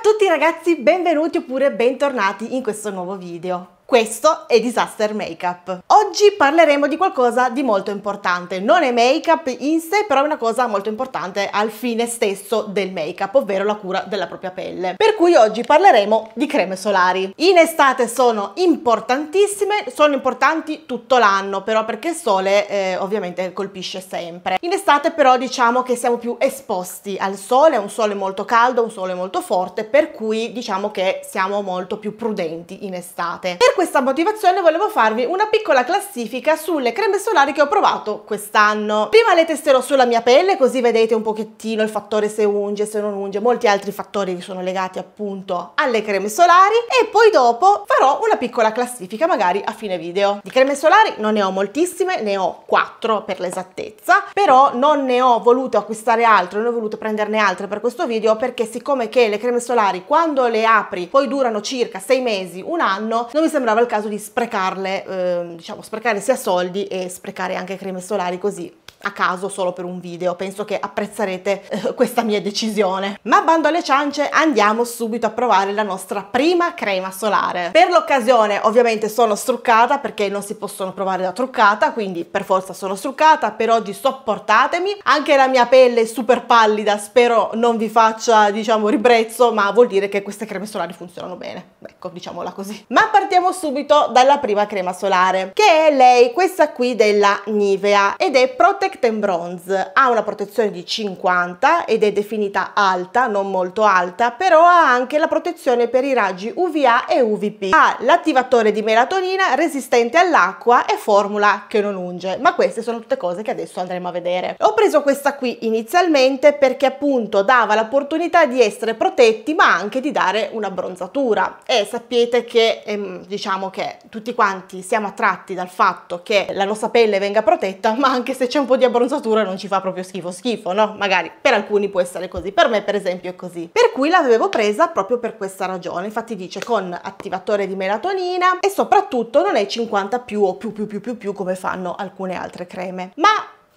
a tutti ragazzi, benvenuti oppure bentornati in questo nuovo video. Questo è Disaster Makeup. Oggi parleremo di qualcosa di molto importante. Non è make-up in sé, però è una cosa molto importante al fine stesso del make-up, ovvero la cura della propria pelle. Per cui oggi parleremo di creme solari. In estate sono importantissime, sono importanti tutto l'anno, però perché il sole eh, ovviamente colpisce sempre. In estate però diciamo che siamo più esposti al sole, è un sole molto caldo, un sole molto forte, per cui diciamo che siamo molto più prudenti in estate. Per questa motivazione volevo farvi una piccola classifica sulle creme solari che ho provato quest'anno. Prima le testerò sulla mia pelle così vedete un pochettino il fattore se unge, se non unge, molti altri fattori che sono legati appunto alle creme solari e poi dopo farò una piccola classifica magari a fine video. Di creme solari non ne ho moltissime, ne ho 4 per l'esattezza, però non ne ho voluto acquistare altre, non ho voluto prenderne altre per questo video perché siccome che le creme solari quando le apri poi durano circa 6 mesi, un anno, non mi sembra sembrava il caso di sprecarle, eh, diciamo sprecare sia soldi e sprecare anche creme solari così a caso solo per un video, penso che apprezzerete eh, questa mia decisione. Ma bando alle ciance, andiamo subito a provare la nostra prima crema solare. Per l'occasione ovviamente sono struccata perché non si possono provare da truccata, quindi per forza sono struccata, per oggi sopportatemi. Anche la mia pelle è super pallida, spero non vi faccia diciamo ribrezzo, ma vuol dire che queste creme solari funzionano bene, ecco diciamola così. Ma partiamo subito dalla prima crema solare, che è lei, questa qui della Nivea, ed è Protect Protect and Bronze ha una protezione di 50 ed è definita alta, non molto alta, però ha anche la protezione per i raggi UVA e UVP. Ha l'attivatore di melatonina resistente all'acqua e formula che non unge, ma queste sono tutte cose che adesso andremo a vedere. Ho preso questa qui inizialmente perché appunto dava l'opportunità di essere protetti ma anche di dare una bronzatura e sapete che ehm, diciamo che tutti quanti siamo attratti dal fatto che la nostra pelle venga protetta ma anche se c'è un po' di abbronzatura non ci fa proprio schifo schifo, no? Magari per alcuni può essere così, per me per esempio è così. Per cui l'avevo presa proprio per questa ragione, infatti dice con attivatore di melatonina e soprattutto non è 50 più o più più più più più come fanno alcune altre creme. Ma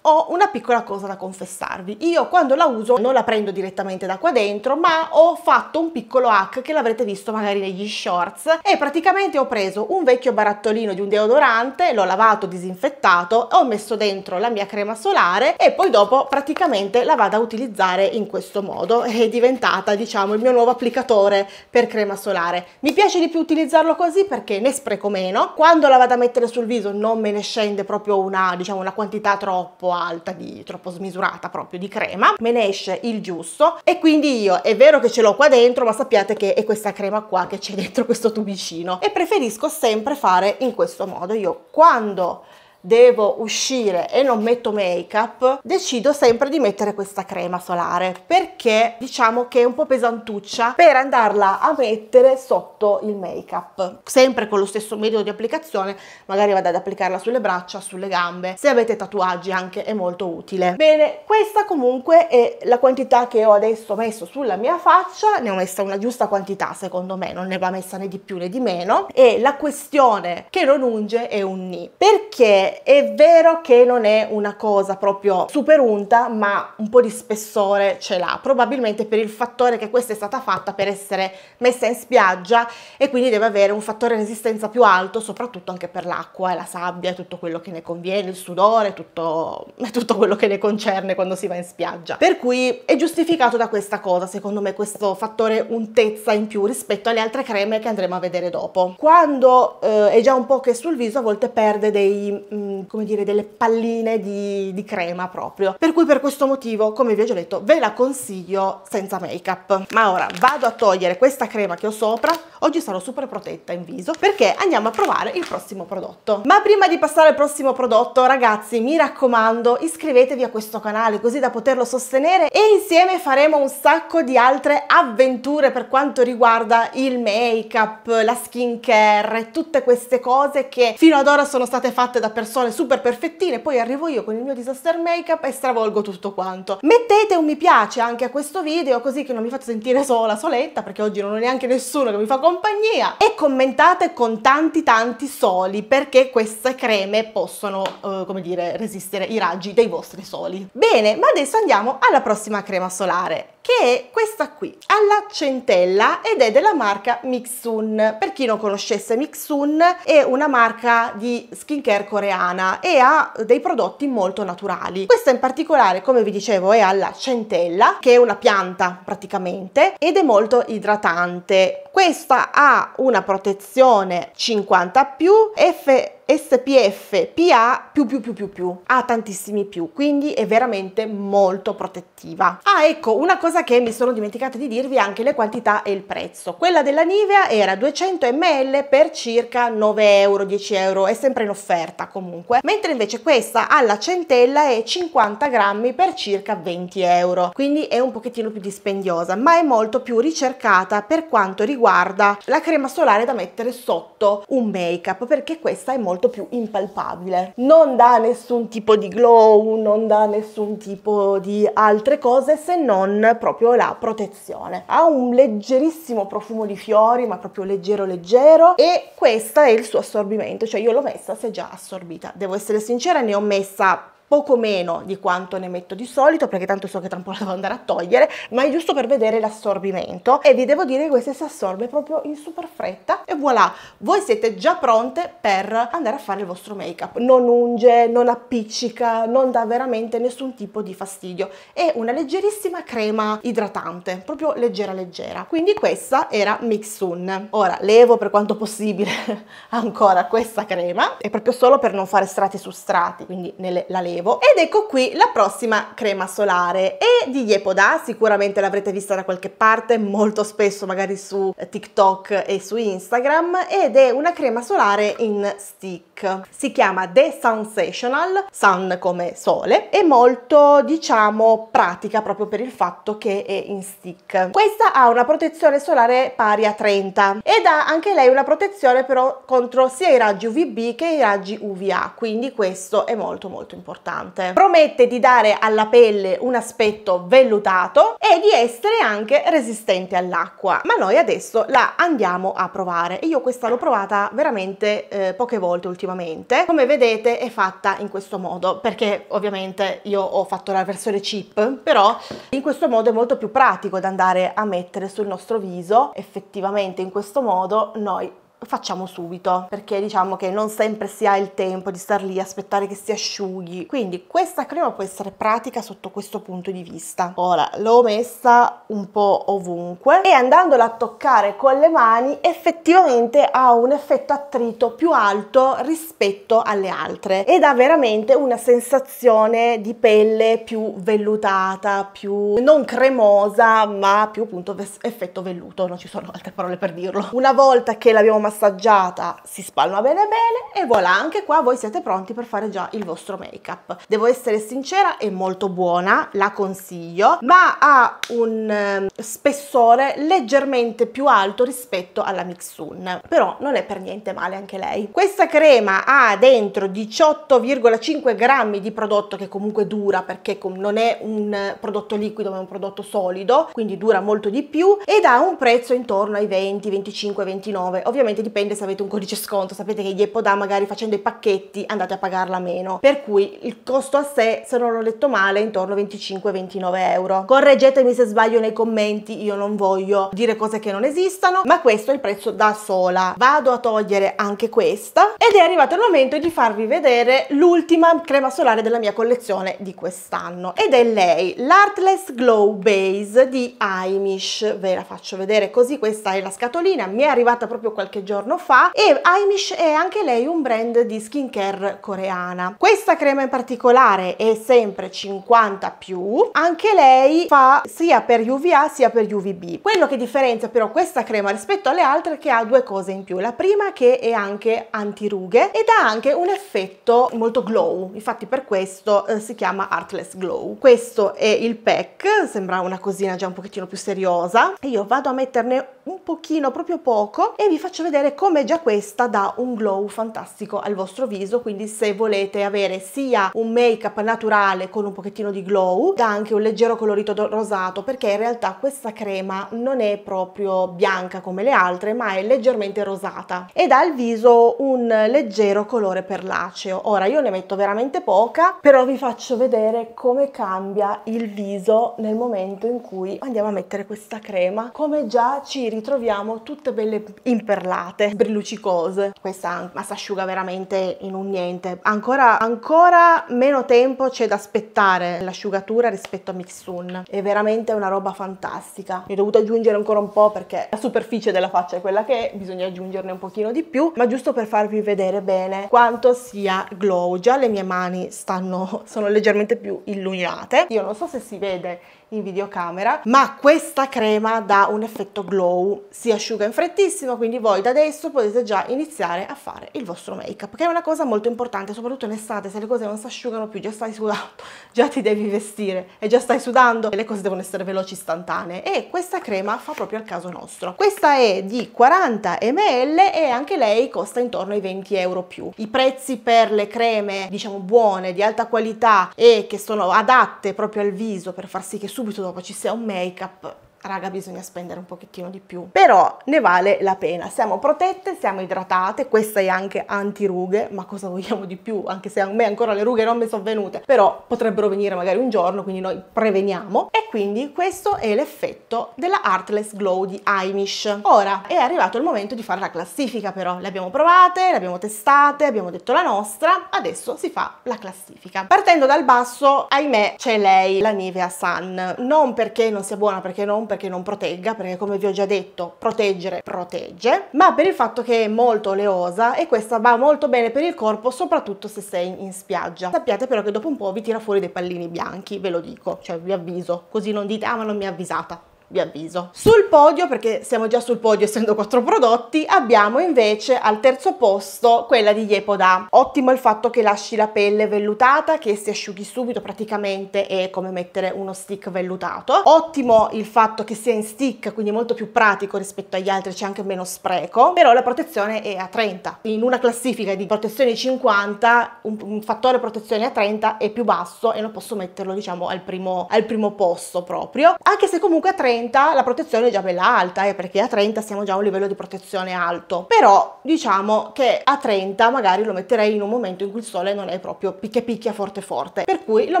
ho una piccola cosa da confessarvi. Io quando la uso non la prendo direttamente da qua dentro, ma ho fatto un piccolo hack che l'avrete visto magari negli shorts e praticamente ho preso un vecchio barattolino di un deodorante, l'ho lavato, disinfettato, ho messo dentro la mia crema solare e poi dopo praticamente la vado a utilizzare in questo modo. È diventata, diciamo, il mio nuovo applicatore per crema solare. Mi piace di più utilizzarlo così perché ne spreco meno. Quando la vado a mettere sul viso non me ne scende proprio una, diciamo, una quantità troppo alta, di, troppo smisurata proprio di crema, me ne esce il giusto e quindi io è vero che ce l'ho qua dentro ma sappiate che è questa crema qua che c'è dentro questo tubicino e preferisco sempre fare in questo modo. Io quando devo uscire e non metto make up decido sempre di mettere questa crema solare perché diciamo che è un po' pesantuccia per andarla a mettere sotto il make up sempre con lo stesso metodo di applicazione magari vado ad applicarla sulle braccia sulle gambe. Se avete tatuaggi anche è molto utile. Bene questa comunque è la quantità che ho adesso messo sulla mia faccia. Ne ho messa una giusta quantità secondo me non ne va messa né di più né di meno. E la questione che non unge è un ni. Perché è vero che non è una cosa proprio super unta, ma un po' di spessore ce l'ha, probabilmente per il fattore che questa è stata fatta per essere messa in spiaggia e quindi deve avere un fattore resistenza più alto, soprattutto anche per l'acqua e la sabbia e tutto quello che ne conviene, il sudore, tutto, tutto quello che ne concerne quando si va in spiaggia. Per cui è giustificato da questa cosa, secondo me, questo fattore untezza in più rispetto alle altre creme che andremo a vedere dopo. Quando eh, è già un po' che sul viso a volte perde dei come dire, delle palline di, di, crema proprio. Per cui per questo motivo, come vi ho già detto, ve la consiglio senza make up. Ma ora vado a togliere questa crema che ho sopra. Oggi sarò super protetta in viso perché andiamo a provare il prossimo prodotto. Ma prima di passare al prossimo prodotto, ragazzi, mi raccomando, iscrivetevi a questo canale così da poterlo sostenere e insieme faremo un sacco di altre avventure per quanto riguarda il make up, la skin care, tutte queste cose che fino ad ora sono state fatte da persone persone super perfettine, poi arrivo io con il mio disaster makeup e stravolgo tutto quanto. Mettete un mi piace anche a questo video così che non mi fate sentire sola, soletta, perché oggi non ho neanche nessuno che mi fa compagnia e commentate con tanti tanti soli perché queste creme possono, uh, come dire, resistere i raggi dei vostri soli. Bene, ma adesso andiamo alla prossima crema solare che è questa qui, alla centella ed è della marca Mixun. Per chi non conoscesse Mixun è una marca di skincare coreana e ha dei prodotti molto naturali. Questa in particolare, come vi dicevo, è alla centella, che è una pianta praticamente, ed è molto idratante. Questa ha una protezione 50+, F SPF PA più più più più più. Ha tantissimi più quindi è veramente molto protettiva. Ah ecco una cosa che mi sono dimenticata di dirvi anche le quantità e il prezzo. Quella della Nivea era 200 ml per circa 9 euro 10 euro è sempre in offerta comunque. Mentre invece questa alla centella è 50 grammi per circa 20 euro. Quindi è un pochettino più dispendiosa ma è molto più ricercata per quanto riguarda la crema solare da mettere sotto un make up perché questa è molto molto più impalpabile. Non dà nessun tipo di glow, non dà nessun tipo di altre cose se non proprio la protezione. Ha un leggerissimo profumo di fiori, ma proprio leggero leggero e questo è il suo assorbimento, cioè io l'ho messa si è già assorbita. Devo essere sincera, ne ho messa poco meno di quanto ne metto di solito perché tanto so che tra un po' la devo andare a togliere ma è giusto per vedere l'assorbimento. E vi devo dire che questa si assorbe proprio in super fretta. E voilà voi siete già pronte per andare a fare il vostro make up non unge, non appiccica non dà veramente nessun tipo di fastidio. È una leggerissima crema idratante proprio leggera leggera. Quindi questa era Mixun. Ora levo per quanto possibile ancora questa crema. È proprio solo per non fare strati su strati quindi ne la levo avevo ed ecco qui la prossima crema solare. È di Yepoda sicuramente l'avrete vista da qualche parte molto spesso magari su TikTok e su Instagram ed è una crema solare in stick. Si chiama The Sensational Sun come sole è molto diciamo pratica proprio per il fatto che è in stick. Questa ha una protezione solare pari a 30 ed ha anche lei una protezione però contro sia i raggi UVB che i raggi UVA quindi questo è molto molto importante importante. Promette di dare alla pelle un aspetto vellutato e di essere anche resistente all'acqua, ma noi adesso la andiamo a provare. Io questa l'ho provata veramente eh, poche volte ultimamente. Come vedete è fatta in questo modo, perché ovviamente io ho fatto la versione cheap, però in questo modo è molto più pratico da andare a mettere sul nostro viso. Effettivamente in questo modo noi facciamo subito perché diciamo che non sempre si ha il tempo di star lì aspettare che si asciughi. Quindi questa crema può essere pratica sotto questo punto di vista. Ora l'ho messa un po' ovunque e andandola a toccare con le mani effettivamente ha un effetto attrito più alto rispetto alle altre ed ha veramente una sensazione di pelle più vellutata più non cremosa ma più appunto effetto velluto non ci sono altre parole per dirlo. Una volta che l'abbiamo massaggiata massaggiata si spalma bene bene e voilà anche qua voi siete pronti per fare già il vostro make up devo essere sincera è molto buona la consiglio ma ha un ehm, spessore leggermente più alto rispetto alla Mixun però non è per niente male anche lei. Questa crema ha dentro 18,5 grammi di prodotto che comunque dura perché non è un prodotto liquido ma è un prodotto solido quindi dura molto di più ed ha un prezzo intorno ai 20 25 29 ovviamente dipende se avete un codice sconto, sapete che Yepoda magari facendo i pacchetti andate a pagarla meno, per cui il costo a sé, se non ho letto male, è intorno a 25-29 euro. Correggetemi se sbaglio nei commenti, io non voglio dire cose che non esistano, ma questo è il prezzo da sola. Vado a togliere anche questa ed è arrivato il momento di farvi vedere l'ultima crema solare della mia collezione di quest'anno ed è lei, l'Artless Glow Base di Aimish. Ve la faccio vedere così, questa è la scatolina, mi è arrivata proprio qualche giorno fa e Aimish è anche lei un brand di skincare coreana. Questa crema in particolare è sempre 50 più, anche lei fa sia per UVA sia per UVB. Quello che differenzia però questa crema rispetto alle altre è che ha due cose in più. La prima che è anche antirughe ed ha anche un effetto molto glow, infatti per questo eh, si chiama Artless Glow. Questo è il pack, sembra una cosina già un pochettino più seriosa io vado a metterne un pochino, proprio poco e vi faccio vedere come già questa dà un glow fantastico al vostro viso, quindi se volete avere sia un make up naturale con un pochettino di glow, dà anche un leggero colorito rosato perché in realtà questa crema non è proprio bianca come le altre ma è leggermente rosata. E dà al viso un leggero colore perlaceo. Ora io ne metto veramente poca però vi faccio vedere come cambia il viso nel momento in cui andiamo a mettere questa crema. Come già ci ritroviamo tutte belle imperlate, brilluccicose. Questa ma si asciuga veramente in un niente. Ancora, ancora meno tempo c'è da aspettare l'asciugatura rispetto a Mixun. È veramente una roba fantastica. Mi ho dovuto aggiungere ancora un po' perché la superficie della faccia è quella che è, bisogna aggiungerne un pochino di più, ma giusto per farvi vedere bene quanto sia glow. Già le mie mani stanno, sono leggermente più illuminate. Io non so se si vede in videocamera ma questa crema dà un effetto glow. Si asciuga in frettissimo quindi voi da adesso potete già iniziare a fare il vostro make up che è una cosa molto importante soprattutto in estate se le cose non si asciugano più già stai sudando già ti devi vestire e già stai sudando le cose devono essere veloci istantanee. E questa crema fa proprio il caso nostro. Questa è di 40 ml e anche lei costa intorno ai 20 euro più. I prezzi per le creme diciamo buone di alta qualità e che sono adatte proprio al viso per far sì che subito dopo ci sia un make up raga bisogna spendere un pochettino di più. Però ne vale la pena. Siamo protette siamo idratate questa è anche anti rughe ma cosa vogliamo di più? Anche se a me ancora le rughe non mi sono venute. Però potrebbero venire magari un giorno quindi noi preveniamo. E quindi questo è l'effetto della Artless Glow di Eimish ora è arrivato il momento di fare la classifica però. Le abbiamo provate le abbiamo testate abbiamo detto la nostra. Adesso si fa la classifica. Partendo dal basso ahimè c'è lei la Nivea Sun. Non perché non sia buona perché non perché non protegga, perché come vi ho già detto, proteggere protegge, ma per il fatto che è molto oleosa e questa va molto bene per il corpo, soprattutto se sei in spiaggia. Sappiate però che dopo un po' vi tira fuori dei pallini bianchi, ve lo dico, cioè vi avviso, così non dite ah ma non mi ha avvisata vi avviso. Sul podio, perché siamo già sul podio essendo quattro prodotti, abbiamo invece al terzo posto quella di Yepoda. Ottimo il fatto che lasci la pelle vellutata, che si asciughi subito praticamente è come mettere uno stick vellutato. Ottimo il fatto che sia in stick, quindi molto più pratico rispetto agli altri, c'è anche meno spreco, però la protezione è a 30. In una classifica di protezione 50, un, un fattore protezione a 30 è più basso e non posso metterlo diciamo al primo, al primo posto proprio, anche se comunque a 30 30 la protezione è già bella alta, eh, perché a 30 siamo già a un livello di protezione alto. Però diciamo che a 30 magari lo metterei in un momento in cui il sole non è proprio picchia picchia forte forte, per cui lo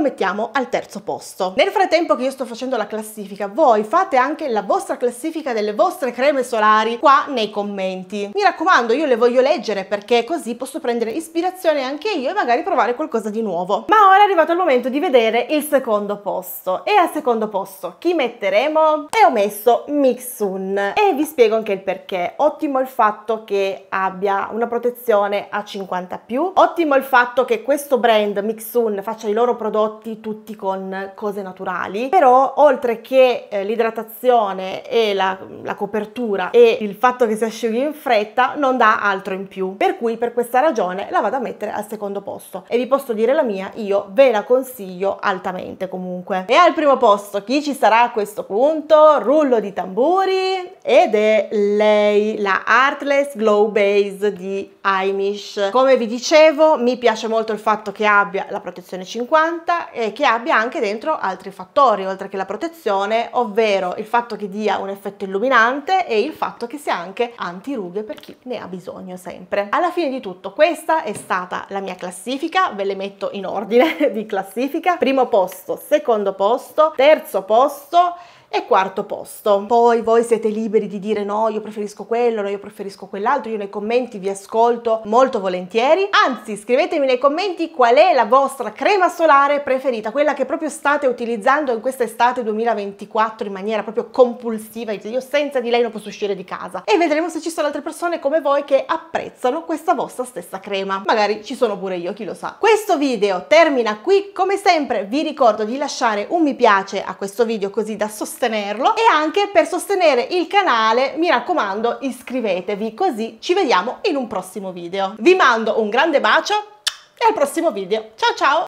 mettiamo al terzo posto. Nel frattempo che io sto facendo la classifica, voi fate anche la vostra classifica delle vostre creme solari qua nei commenti. Mi raccomando, io le voglio leggere perché così posso prendere ispirazione anche io e magari provare qualcosa di nuovo. Ma ora è arrivato il momento di vedere il secondo posto. E al secondo posto chi metteremo? E ho messo Mixun e vi spiego anche il perché. Ottimo il fatto che abbia una protezione a 50 più, ottimo il fatto che questo brand Mixun faccia i loro prodotti tutti con cose naturali, però oltre che eh, l'idratazione e la, la copertura e il fatto che si asciughi in fretta non dà altro in più, per cui per questa ragione la vado a mettere al secondo posto e vi posso dire la mia, io ve la consiglio altamente comunque. E al primo posto chi ci sarà a questo punto? Rullo di tamburi ed è lei, la Artless Glow Base di Eimish. Come vi dicevo, mi piace molto il fatto che abbia la protezione 50 e che abbia anche dentro altri fattori, oltre che la protezione, ovvero il fatto che dia un effetto illuminante e il fatto che sia anche anti-rughe per chi ne ha bisogno sempre. Alla fine di tutto, questa è stata la mia classifica, ve le metto in ordine di classifica. Primo posto, secondo posto, terzo posto e quarto posto. Poi voi siete liberi di dire no, io preferisco quello, no, io preferisco quell'altro, io nei commenti vi ascolto molto volentieri. Anzi, scrivetemi nei commenti qual è la vostra crema solare preferita, quella che proprio state utilizzando in questa estate 2024 in maniera proprio compulsiva, io senza di lei non posso uscire di casa. E vedremo se ci sono altre persone come voi che apprezzano questa vostra stessa crema. Magari ci sono pure io, chi lo sa. Questo video termina qui, come sempre vi ricordo di lasciare un mi piace a questo video così da sostenere sostenerlo e anche per sostenere il canale mi raccomando iscrivetevi così ci vediamo in un prossimo video. Vi mando un grande bacio e al prossimo video. Ciao ciao!